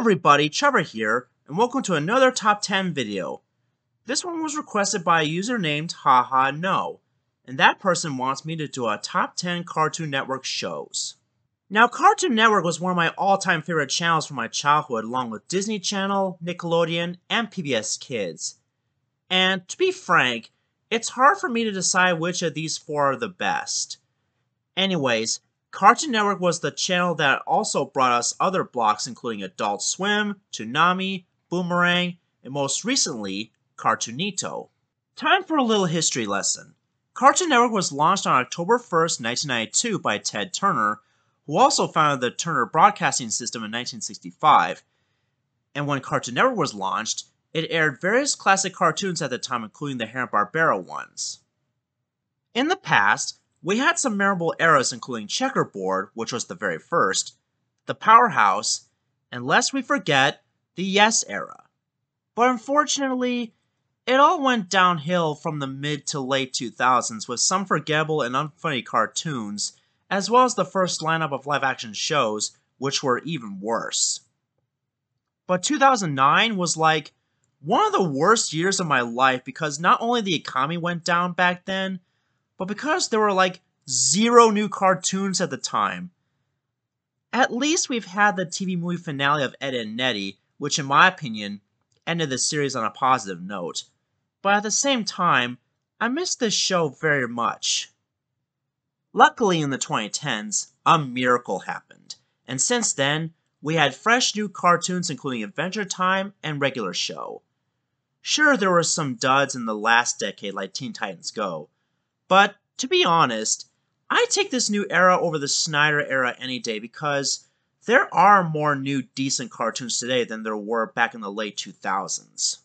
everybody, Trevor here, and welcome to another Top 10 video. This one was requested by a user named Haha No, and that person wants me to do a Top 10 Cartoon Network shows. Now, Cartoon Network was one of my all-time favorite channels from my childhood, along with Disney Channel, Nickelodeon, and PBS Kids. And to be frank, it's hard for me to decide which of these four are the best. Anyways, Cartoon Network was the channel that also brought us other blocks including Adult Swim, Toonami, Boomerang, and most recently, Cartoonito. Time for a little history lesson. Cartoon Network was launched on October 1st, 1992 by Ted Turner, who also founded the Turner Broadcasting System in 1965. And when Cartoon Network was launched, it aired various classic cartoons at the time, including the Hanna-Barbera ones. In the past, we had some memorable eras including Checkerboard, which was the very first, the Powerhouse, and lest we forget, the Yes era. But unfortunately, it all went downhill from the mid to late 2000s with some forgettable and unfunny cartoons, as well as the first lineup of live action shows, which were even worse. But 2009 was like one of the worst years of my life because not only the economy went down back then, but because there were like zero new cartoons at the time. At least we've had the TV movie finale of Ed and Eddy, which in my opinion ended the series on a positive note. But at the same time, I miss this show very much. Luckily in the 2010s, a miracle happened, and since then, we had fresh new cartoons including Adventure Time and Regular Show. Sure, there were some duds in the last decade like Teen Titans Go, but to be honest, I take this new era over the Snyder era any day because there are more new decent cartoons today than there were back in the late 2000s.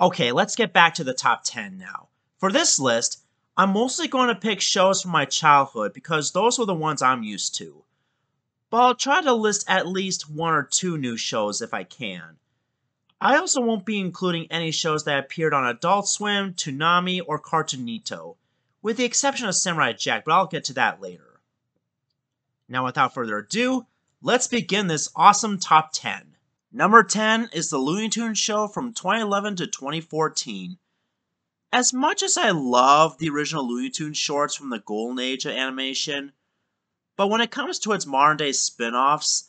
Okay, let's get back to the top 10 now. For this list, I'm mostly going to pick shows from my childhood because those were the ones I'm used to. But I'll try to list at least one or two new shows if I can. I also won't be including any shows that appeared on Adult Swim, Toonami, or Cartoonito, with the exception of Samurai Jack, but I'll get to that later. Now, without further ado, let's begin this awesome top 10. Number 10 is the Looney Tunes show from 2011 to 2014. As much as I love the original Looney Tunes shorts from the golden age of animation, but when it comes to its modern day spin offs,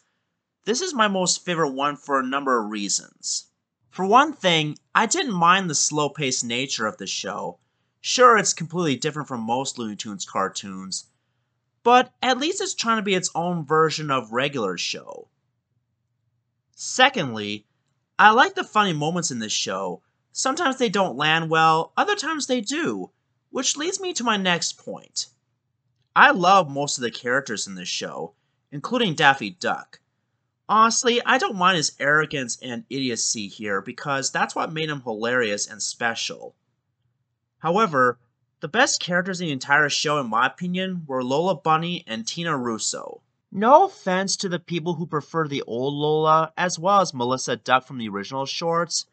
this is my most favorite one for a number of reasons. For one thing, I didn't mind the slow paced nature of the show, Sure, it's completely different from most Looney Tunes cartoons, but at least it's trying to be its own version of regular show. Secondly, I like the funny moments in this show. Sometimes they don't land well, other times they do, which leads me to my next point. I love most of the characters in this show, including Daffy Duck. Honestly, I don't mind his arrogance and idiocy here because that's what made him hilarious and special. However, the best characters in the entire show, in my opinion, were Lola Bunny and Tina Russo. No offense to the people who prefer the old Lola, as well as Melissa Duck from the original shorts,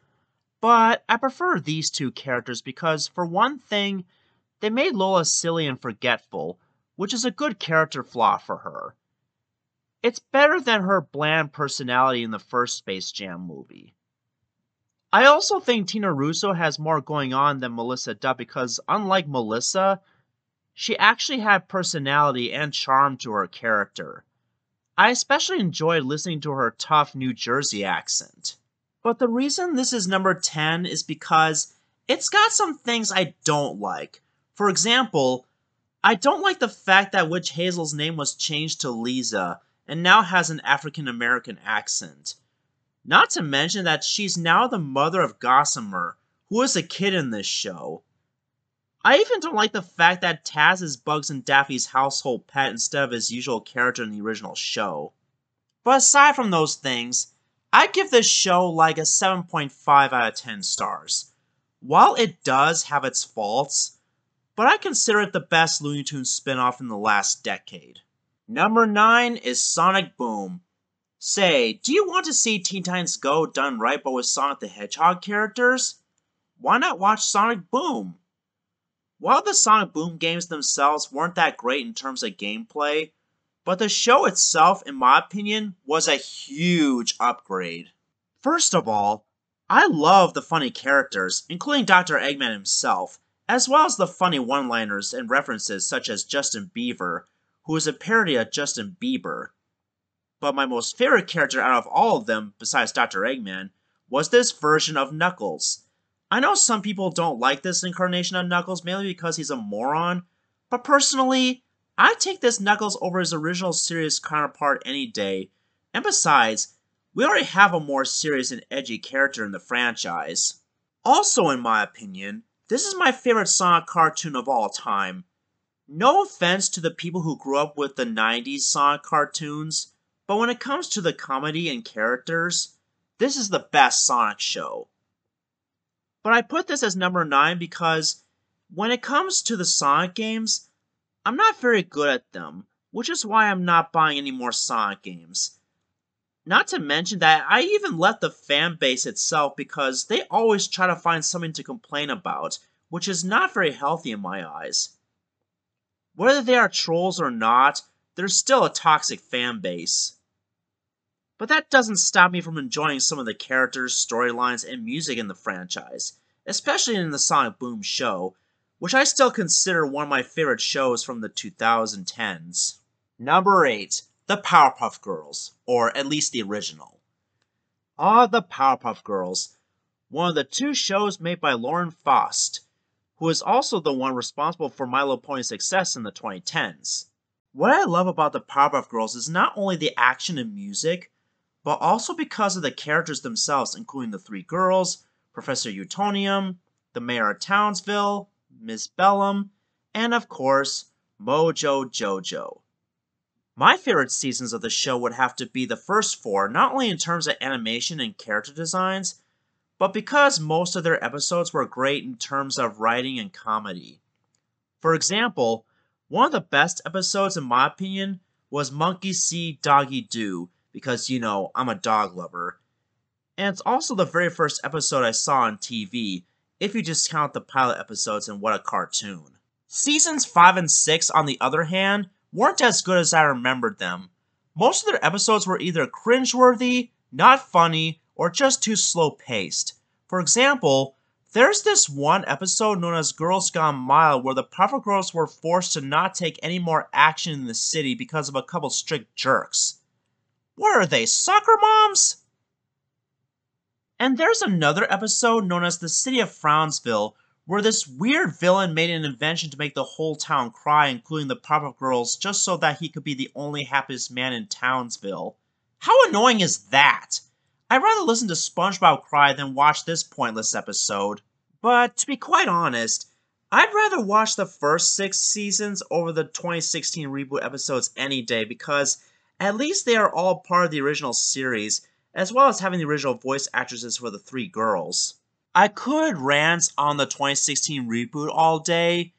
but I prefer these two characters because, for one thing, they made Lola silly and forgetful, which is a good character flaw for her. It's better than her bland personality in the first Space Jam movie. I also think Tina Russo has more going on than Melissa Duck because, unlike Melissa, she actually had personality and charm to her character. I especially enjoyed listening to her tough New Jersey accent. But the reason this is number 10 is because it's got some things I don't like. For example, I don't like the fact that Witch Hazel's name was changed to Lisa and now has an African American accent. Not to mention that she's now the mother of Gossamer, who is a kid in this show. I even don't like the fact that Taz is Bugs and Daffy's household pet instead of his usual character in the original show. But aside from those things, I give this show like a 7.5 out of 10 stars. While it does have its faults, but I consider it the best Looney Tunes spin-off in the last decade. Number 9 is Sonic Boom, Say, do you want to see Teen Titans Go done right but with Sonic the Hedgehog characters? Why not watch Sonic Boom? While the Sonic Boom games themselves weren't that great in terms of gameplay, but the show itself, in my opinion, was a huge upgrade. First of all, I love the funny characters, including Dr. Eggman himself, as well as the funny one liners and references such as Justin Beaver, who is a parody of Justin Bieber. But my most favorite character out of all of them, besides Dr. Eggman, was this version of Knuckles. I know some people don't like this incarnation of Knuckles mainly because he's a moron, but personally, I take this Knuckles over his original serious counterpart any day. And besides, we already have a more serious and edgy character in the franchise. Also, in my opinion, this is my favorite Sonic cartoon of all time. No offense to the people who grew up with the 90s Sonic cartoons, but when it comes to the comedy and characters, this is the best Sonic show. But I put this as number 9 because when it comes to the Sonic games, I'm not very good at them, which is why I'm not buying any more Sonic games. Not to mention that I even left the fan base itself because they always try to find something to complain about, which is not very healthy in my eyes. Whether they are trolls or not, they're still a toxic fan base. But that doesn't stop me from enjoying some of the characters, storylines, and music in the franchise, especially in the Sonic Boom show, which I still consider one of my favorite shows from the 2010s. Number 8 The Powerpuff Girls, or at least the original. Ah, The Powerpuff Girls, one of the two shows made by Lauren Faust, who is also the one responsible for My Little Pony's success in the 2010s. What I love about the Powerpuff Girls is not only the action and music, but also because of the characters themselves, including the three girls, Professor Utonium, the Mayor of Townsville, Miss Bellum, and of course, Mojo Jojo. My favorite seasons of the show would have to be the first four, not only in terms of animation and character designs, but because most of their episodes were great in terms of writing and comedy. For example, one of the best episodes, in my opinion, was Monkey See, Doggy Do, because, you know, I'm a dog lover. And it's also the very first episode I saw on TV, if you just count the pilot episodes and what a cartoon. Seasons 5 and 6, on the other hand, weren't as good as I remembered them. Most of their episodes were either cringeworthy, not funny, or just too slow paced. For example, there's this one episode known as Girls Gone Wild where the Powerpuff Girls were forced to not take any more action in the city because of a couple strict jerks. What are they, soccer moms? And there's another episode known as The City of Frownsville, where this weird villain made an invention to make the whole town cry, including the Powerpuff Girls, just so that he could be the only happiest man in Townsville. How annoying is that? I'd rather listen to SpongeBob cry than watch this pointless episode. But to be quite honest, I'd rather watch the first six seasons over the 2016 reboot episodes any day because at least they are all part of the original series as well as having the original voice actresses for the three girls. I could rant on the 2016 reboot all day,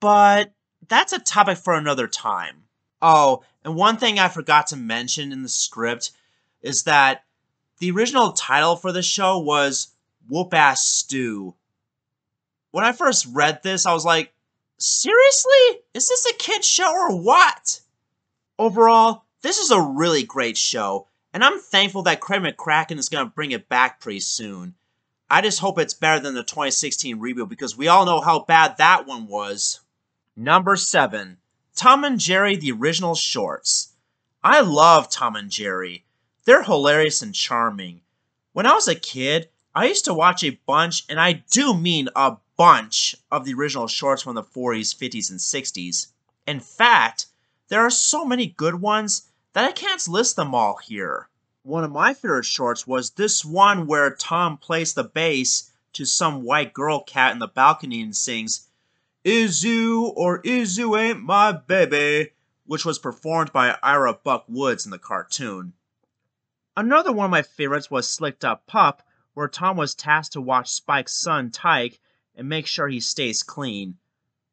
but that's a topic for another time. Oh, and one thing I forgot to mention in the script is that the original title for the show was Whoop Ass Stew. When I first read this, I was like, seriously? Is this a kid's show or what? Overall, this is a really great show, and I'm thankful that Craig McCracken is going to bring it back pretty soon. I just hope it's better than the 2016 reboot because we all know how bad that one was. Number 7. Tom and Jerry The Original Shorts. I love Tom and Jerry. They're hilarious and charming. When I was a kid, I used to watch a bunch, and I do mean a bunch, of the original shorts from the 40s, 50s, and 60s. In fact, there are so many good ones that I can't list them all here. One of my favorite shorts was this one where Tom plays the bass to some white girl cat in the balcony and sings, Izu or Izu ain't my baby, which was performed by Ira Buck Woods in the cartoon. Another one of my favorites was Slicked Up Pup, where Tom was tasked to watch Spike's son Tyke and make sure he stays clean.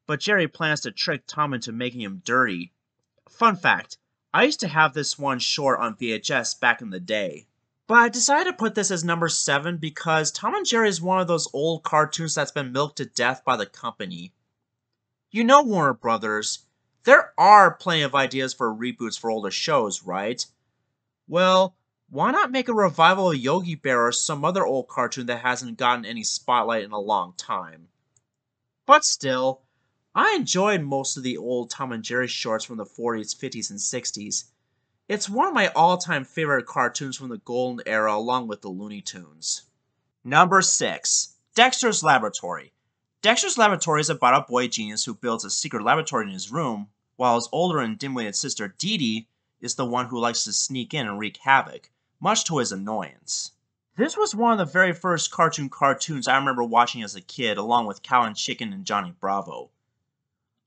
But Jerry plans to trick Tom into making him dirty. Fun fact I used to have this one short on VHS back in the day. But I decided to put this as number 7 because Tom and Jerry is one of those old cartoons that's been milked to death by the company. You know Warner Brothers, there are plenty of ideas for reboots for older shows, right? Well, Why not make a revival of Yogi Bear or some other old cartoon that hasn't gotten any spotlight in a long time? But still, I enjoyed most of the old Tom and Jerry shorts from the 40s, 50s, and 60s. It's one of my all time favorite cartoons from the golden era, along with the Looney Tunes. Number 6 Dexter's Laboratory. Dexter's Laboratory is about a boy genius who builds a secret laboratory in his room, while his older and dim witted sister Dee Dee is the one who likes to sneak in and wreak havoc, much to his annoyance. This was one of the very first cartoon cartoons I remember watching as a kid, along with Cow and Chicken and Johnny Bravo.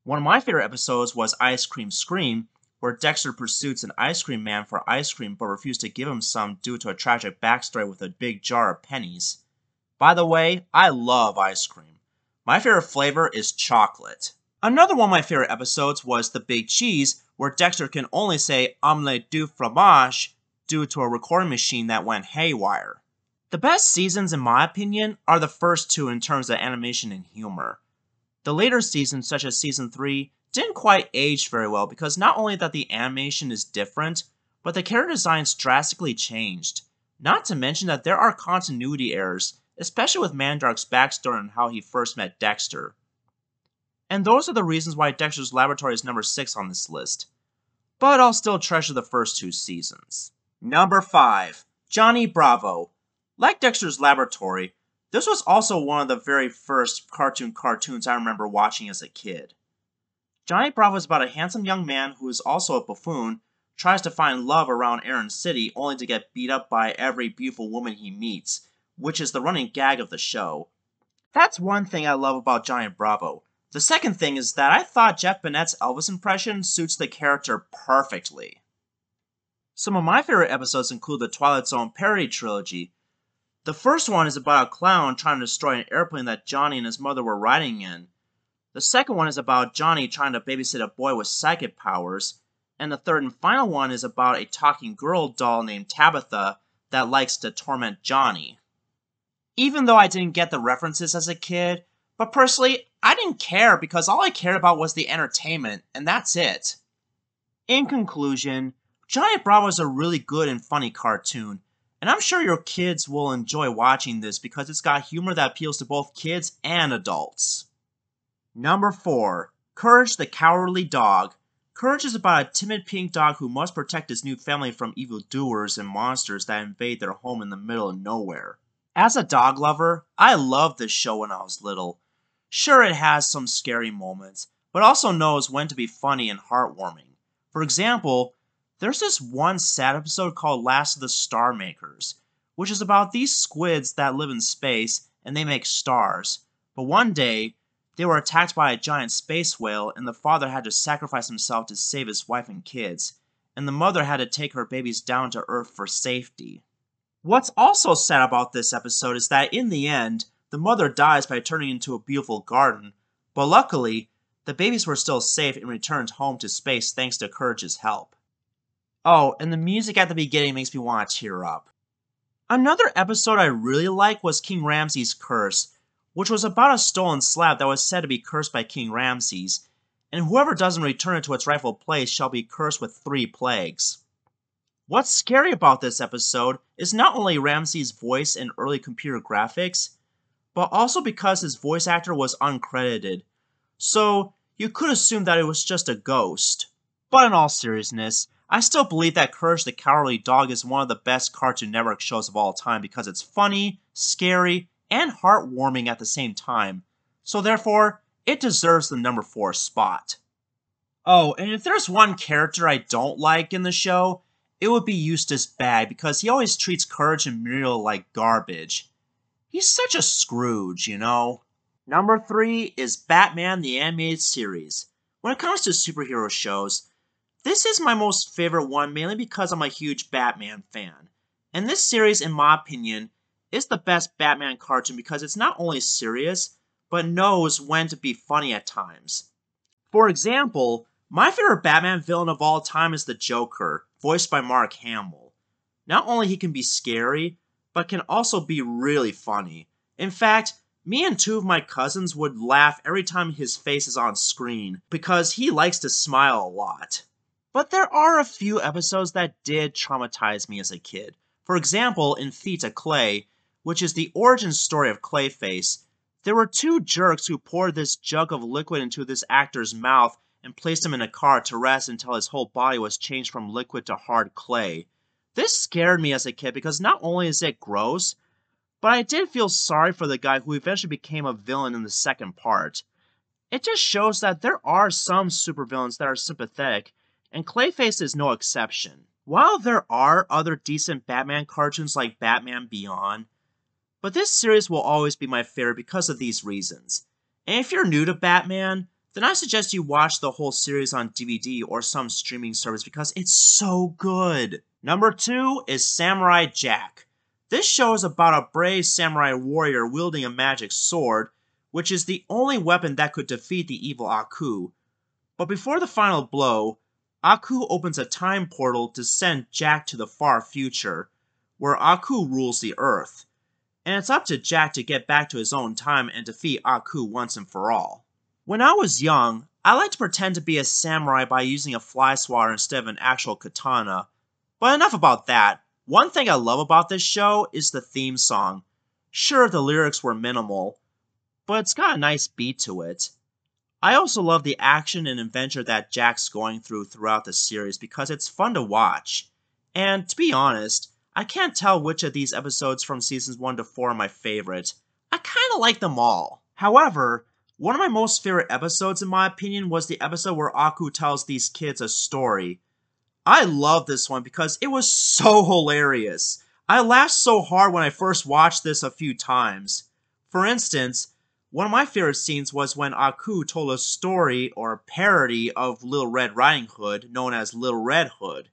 One of my favorite episodes was Ice Cream Scream, where Dexter pursues an ice cream man for ice cream but refuses to give him some due to a tragic backstory with a big jar of pennies. By the way, I love ice cream. My favorite flavor is chocolate. Another one of my favorite episodes was The Big Cheese, where Dexter can only say omelette du fromage due to a recording machine that went haywire. The best seasons, in my opinion, are the first two in terms of animation and humor. The later seasons, such as season 3, didn't quite age very well because not only that the animation is different, but the character designs drastically changed. Not to mention that there are continuity errors, especially with Mandark's backstory and how he first met Dexter. And those are the reasons why Dexter's Laboratory is number 6 on this list. But I'll still treasure the first two seasons. Number 5 Johnny Bravo. Like Dexter's Laboratory, this was also one of the very first cartoon cartoons I remember watching as a kid. Johnny Bravo is about a handsome young man who is also a buffoon, tries to find love around Aron City only to get beat up by every beautiful woman he meets, which is the running gag of the show. That's one thing I love about Johnny Bravo. The second thing is that I thought Jeff Bennett's Elvis impression suits the character perfectly. Some of my favorite episodes include the Twilight Zone parody trilogy, the first one is about a clown trying to destroy an airplane that Johnny and his mother were riding in. The second one is about Johnny trying to babysit a boy with psychic powers. And the third and final one is about a talking girl doll named Tabitha that likes to torment Johnny. Even though I didn't get the references as a kid, but personally, I didn't care because all I cared about was the entertainment, and that's it. In conclusion, Johnny Bravo is a really good and funny cartoon, and I'm sure your kids will enjoy watching this because it's got humor that appeals to both kids and adults. Number 4 Courage the Cowardly Dog. Courage is about a timid pink dog who must protect his new family from evildoers and monsters that invade their home in the middle of nowhere. As a dog lover, I loved this show when I was little. Sure, it has some scary moments, but also knows when to be funny and heartwarming. For example, there's this one sad episode called Last of the Star Makers, which is about these squids that live in space and they make stars. But one day, they were attacked by a giant space whale, and the father had to sacrifice himself to save his wife and kids, and the mother had to take her babies down to Earth for safety. What's also sad about this episode is that in the end, the mother dies by turning into a beautiful garden, but luckily, the babies were still safe and returned home to space thanks to Courage's help. Oh, and the music at the beginning makes me want to tear up. Another episode I really liked was King Ramses' Curse, which was about a stolen slab that was said to be cursed by King Ramses, and whoever doesn't return it to its rightful place shall be cursed with three plagues. What's scary about this episode is not only Ramses' voice and early computer graphics, but also because his voice actor was uncredited, so you could assume that it was just a ghost. But in all seriousness, I still believe that Courage the Cowardly Dog is one of the best Cartoon Network shows of all time because it's funny, scary, and heartwarming at the same time. So therefore, it deserves the number 4 spot. Oh, and if there's one character I don't like in the show, it would be Eustace Bagge because he always treats Courage and Muriel like garbage. He's such a Scrooge, you know? Number 3 is Batman the Animated Series. When it comes to superhero shows, this is my most favorite one mainly because I'm a huge Batman fan. And this series, in my opinion, is the best Batman cartoon because it's not only serious, but knows when to be funny at times. For example, my favorite Batman villain of all time is the Joker, voiced by Mark Hamill. Not only he can be scary, but can also be really funny. In fact, me and two of my cousins would laugh every time his face is on screen because he likes to smile a lot. But there are a few episodes that did traumatize me as a kid. For example, in of Clay, which is the origin story of Clayface, there were two jerks who poured this jug of liquid into this actor's mouth and placed him in a car to rest until his whole body was changed from liquid to hard clay. This scared me as a kid because not only is it gross, but I did feel sorry for the guy who eventually became a villain in the second part. It just shows that there are some supervillains that are sympathetic, and Clayface is no exception. While there are other decent Batman cartoons like Batman Beyond, but this series will always be my favorite because of these reasons. And if you're new to Batman, then I suggest you watch the whole series on DVD or some streaming service because it's so good. Number 2 is Samurai Jack. This show is about a brave samurai warrior wielding a magic sword, which is the only weapon that could defeat the evil Aku. But before the final blow, Aku opens a time portal to send Jack to the far future, where Aku rules the Earth and it's up to Jack to get back to his own time and defeat Aku once and for all. When I was young, I liked to pretend to be a samurai by using a fly swatter instead of an actual katana. But enough about that. One thing I love about this show is the theme song. Sure, the lyrics were minimal, but it's got a nice beat to it. I also love the action and adventure that Jack's going through throughout the series because it's fun to watch. And to be honest, I can't tell which of these episodes from seasons 1 to 4 are my favorite. I kinda like them all. However, one of my most favorite episodes, in my opinion, was the episode where Aku tells these kids a story. I love this one because it was so hilarious. I laughed so hard when I first watched this a few times. For instance, one of my favorite scenes was when Aku told a story or a parody of Little Red Riding Hood known as Little Red Hood.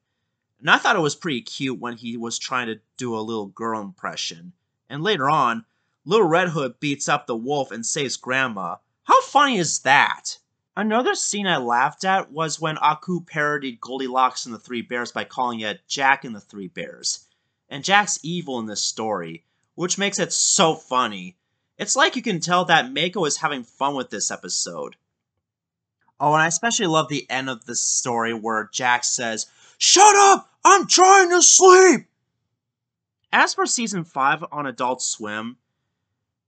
And I thought it was pretty cute when he was trying to do a little girl impression. And later on, Little Red Hood beats up the wolf and saves Grandma. How funny is that? Another scene I laughed at was when Aku parodied Goldilocks and the Three Bears by calling it Jack and the Three Bears. And Jack's evil in this story, which makes it so funny. It's like you can tell that Mako is having fun with this episode. Oh, and I especially love the end of the story where Jack says, Shut up! I'm trying to sleep! As for season 5 on Adult Swim,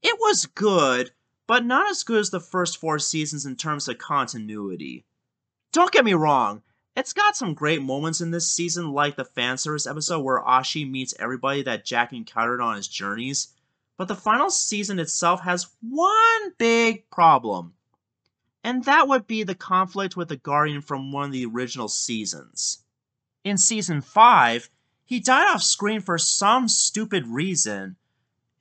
it was good, but not as good as the first four seasons in terms of continuity. Don't get me wrong, it's got some great moments in this season, like the fan service episode where Ashi meets everybody that Jack encountered on his journeys, but the final season itself has one big problem. And that would be the conflict with the Guardian from one of the original seasons in season 5, he died off screen for some stupid reason.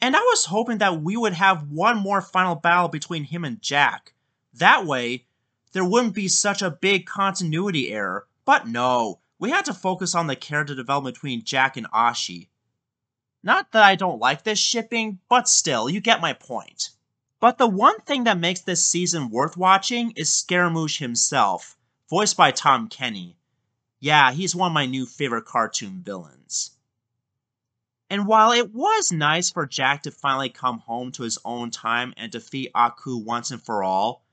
And I was hoping that we would have one more final battle between him and Jack. That way, there wouldn't be such a big continuity error. But no, we had to focus on the character development between Jack and Ashi. Not that I don't like this shipping, but still, you get my point. But the one thing that makes this season worth watching is Scaramouche himself, voiced by Tom Kenny. Yeah, he's one of my new favorite cartoon villains. And while it was nice for Jack to finally come home to his own time and defeat Aku once and for all,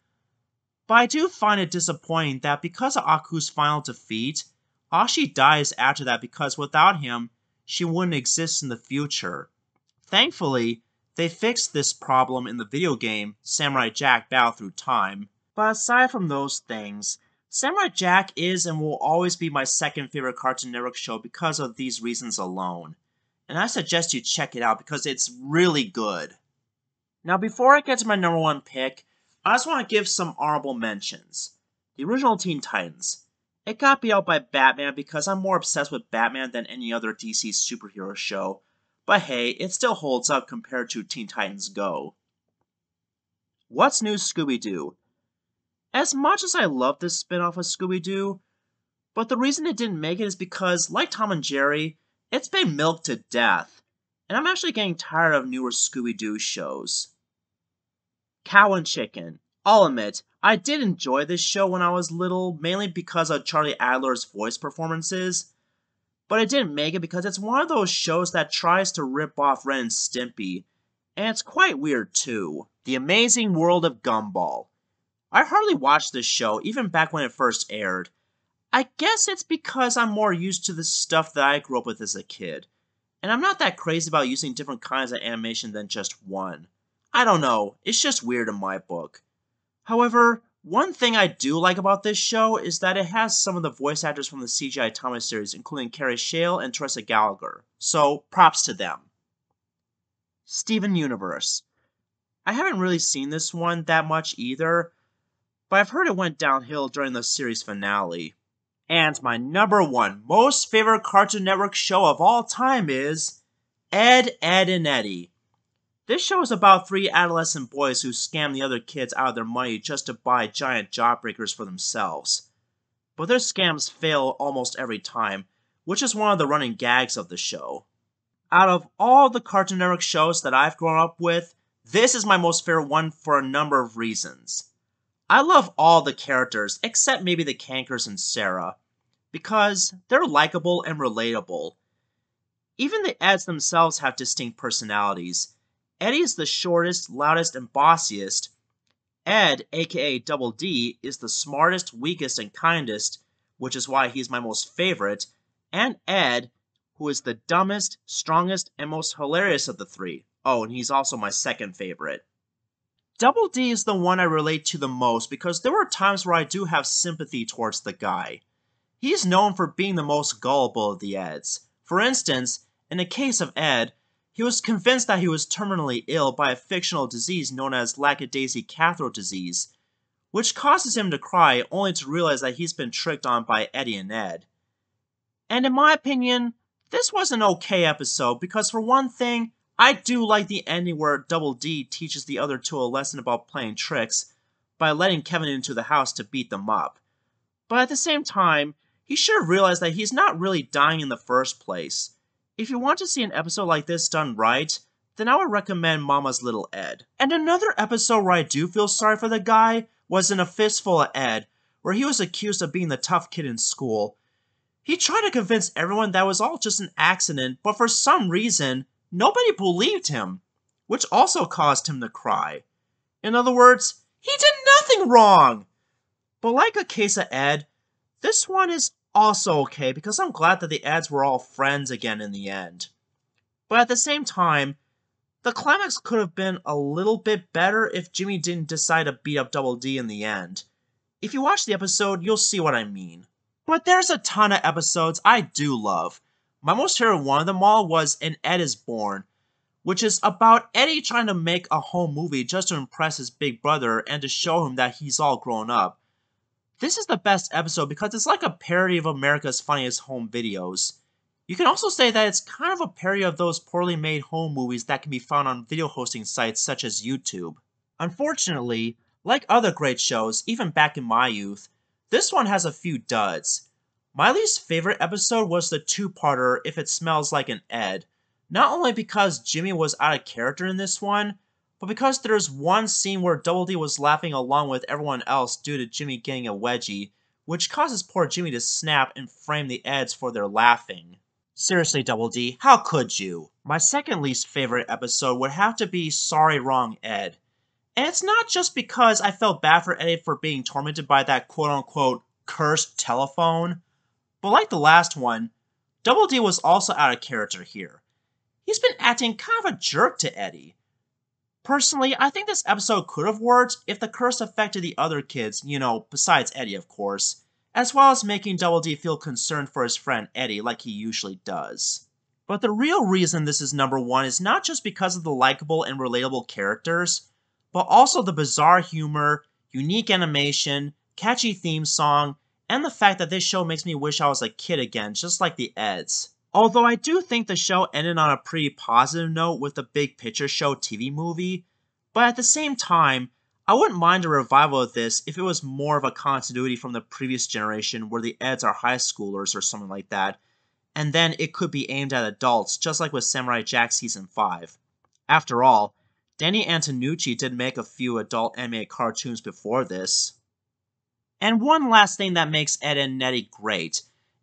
but I do find it disappointing that because of Aku's final defeat, Ashi dies after that because without him, she wouldn't exist in the future. Thankfully, they fixed this problem in the video game Samurai Jack Battle Through Time. But aside from those things, Samurai Jack is and will always be my second favorite Cartoon Network show because of these reasons alone. And I suggest you check it out because it's really good. Now, before I get to my number one pick, I just want to give some honorable mentions. The original Teen Titans. It got beat out by Batman because I'm more obsessed with Batman than any other DC superhero show, but hey, it still holds up compared to Teen Titans Go. What's New Scooby Doo? As much as I love this spin-off of Scooby-Doo, but the reason it didn't make it is because, like Tom and Jerry, it's been milked to death, and I'm actually getting tired of newer Scooby-Doo shows. Cow and Chicken. I'll admit, I did enjoy this show when I was little, mainly because of Charlie Adler's voice performances, but it didn't make it because it's one of those shows that tries to rip off Ren and Stimpy, and it's quite weird too. The Amazing World of Gumball. I hardly watched this show, even back when it first aired. I guess it's because I'm more used to the stuff that I grew up with as a kid. and I'm not that crazy about using different kinds of animation than just one. I don't know, it's just weird in my book. However, one thing I do like about this show is that it has some of the voice actors from the CGI Thomas series, including Kerry Shale and Teresa Gallagher, so props to them. Steven Universe. I haven't really seen this one that much either, but I've heard it went downhill during the series finale. And my number one most favorite Cartoon Network show of all time is Ed, Ed, and Eddy. This show is about three adolescent boys who scam the other kids out of their money just to buy giant jawbreakers for themselves. But their scams fail almost every time, which is one of the running gags of the show. Out of all the Cartoon Network shows that I've grown up with, this is my most favorite one for a number of reasons. I love all the characters, except maybe the Kankers and Sarah, because they're likable and relatable. Even the Eds themselves have distinct personalities. Eddy is the shortest, loudest, and bossiest. Ed, aka Double D, is the smartest, weakest, and kindest, which is why he's my most favorite. And Ed, who is the dumbest, strongest, and most hilarious of the three. Oh, and he's also my second favorite. Double D is the one I relate to the most because there were times where I do have sympathy towards the guy. He's known for being the most gullible of the Eds. For instance, in the case of Ed, he was convinced that he was terminally ill by a fictional disease known as lackadaisy cathode disease, which causes him to cry only to realize that he's been tricked on by Eddy and Ed. And in my opinion, this was an okay episode because for one thing, I do like the ending where Double D teaches the other two a lesson about playing tricks by letting Kevin into the house to beat them up. But at the same time, he should have realized that he's not really dying in the first place. If you want to see an episode like this done right, then I would recommend Mama's Little Ed. And another episode where I do feel sorry for the guy was in A Fistful of Ed, where he was accused of being the tough kid in school. He tried to convince everyone that was all just an accident, but for some reason, Nobody believed him, which also caused him to cry. In other words, he did nothing wrong! But like a case of Ed, this one is also okay because I'm glad that the Eds were all friends again in the end. But at the same time, the climax could have been a little bit better if Jimmy didn't decide to beat up Double D in the end. If you watch the episode, you'll see what I mean. But there's a ton of episodes I do love. My most favorite one of them all was An Ed is Born, which is about Eddy trying to make a home movie just to impress his big brother and to show him that he's all grown up. This is the best episode because it's like a parody of America's Funniest Home Videos. You can also say that it's kind of a parody of those poorly made home movies that can be found on video hosting sites such as YouTube. Unfortunately, like other great shows, even back in my youth, this one has a few duds. My least favorite episode was the two-parter If It Smells Like an Ed. Not only because Jimmy was out of character in this one, but because there's one scene where Double D was laughing along with everyone else due to Jimmy getting a wedgie, which causes poor Jimmy to snap and frame the Eds for their laughing. Seriously, Double D, how could you? My second least favorite episode would have to be Sorry Wrong Ed. And it's not just because I felt bad for Eddy for being tormented by that quote unquote cursed telephone. But like the last one, Double D was also out of character here. He's been acting kind of a jerk to Eddy. Personally, I think this episode could have worked if the curse affected the other kids, you know, besides Eddy, of course, as well as making Double D feel concerned for his friend Eddy like he usually does. But the real reason this is number one is not just because of the likable and relatable characters, but also the bizarre humor, unique animation, catchy theme song, and the fact that this show makes me wish I was a kid again, just like the Eds. Although I do think the show ended on a pretty positive note with the Big Picture Show TV movie, but at the same time, I wouldn't mind a revival of this if it was more of a continuity from the previous generation where the Eds are high schoolers or something like that, and then it could be aimed at adults, just like with Samurai Jack Season 5. After all, Danny Antonucci did make a few adult anime cartoons before this. And one last thing that makes Ed and Eddy great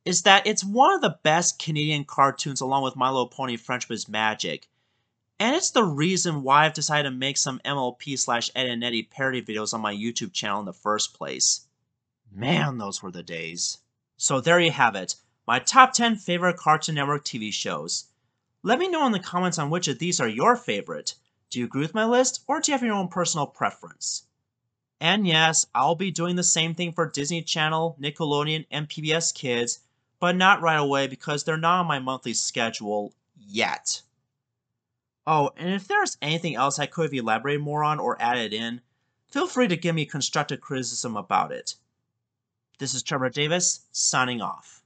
is that it's one of the best Canadian cartoons along with My Little Pony Friendship Magic. And it's the reason why I've decided to make some MLP slash Ed and Eddy parody videos on my YouTube channel in the first place. Man, those were the days. So there you have it, my top 10 favorite Cartoon Network TV shows. Let me know in the comments on which of these are your favorite. Do you agree with my list, or do you have your own personal preference? And yes, I'll be doing the same thing for Disney Channel, Nickelodeon, and PBS Kids, but not right away because they're not on my monthly schedule yet. Oh, and if there's anything else I could have elaborated more on or added in, feel free to give me constructive criticism about it. This is Trevor Davis, signing off.